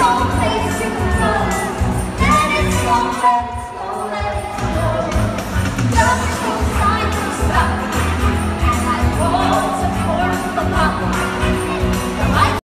someplace to go. And it's so